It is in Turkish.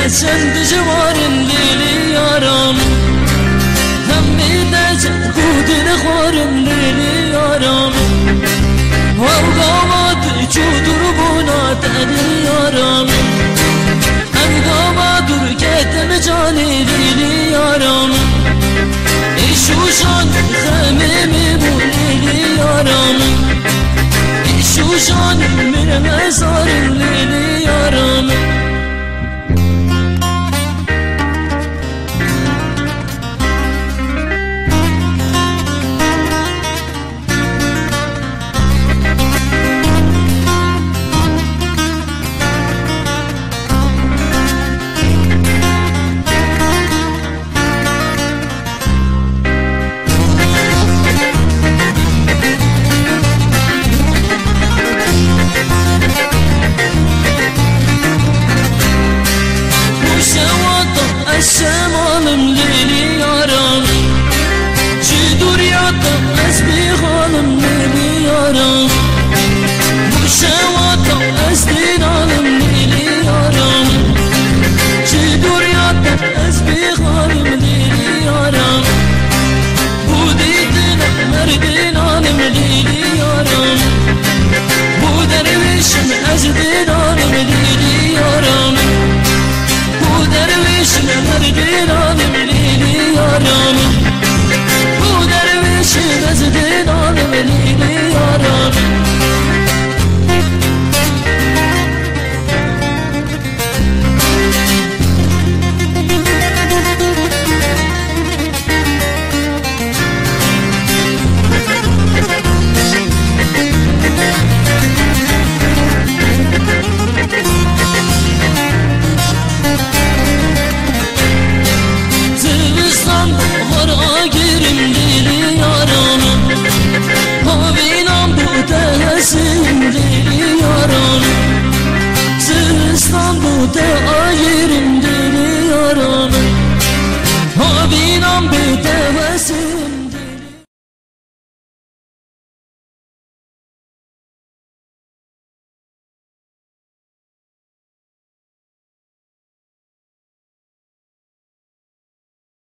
dəcəl dijwarên lêlê yaran Hemê dəcəl qudê xwarin lêlê yaran Ew gava tu çû durbûna tenê yaran Ev gava durke teme canê lêlê yaran zemimi bu lili yaram Şuşan mire mezarın Sesim hanım geliyorum Şu duryada esbi hanım geliyorum Bu şevata esdin hanım geliyorum Şu duryada esbi hanım geliyorum Bu didine merdin hanım geliyorum Bu dervişim ezdin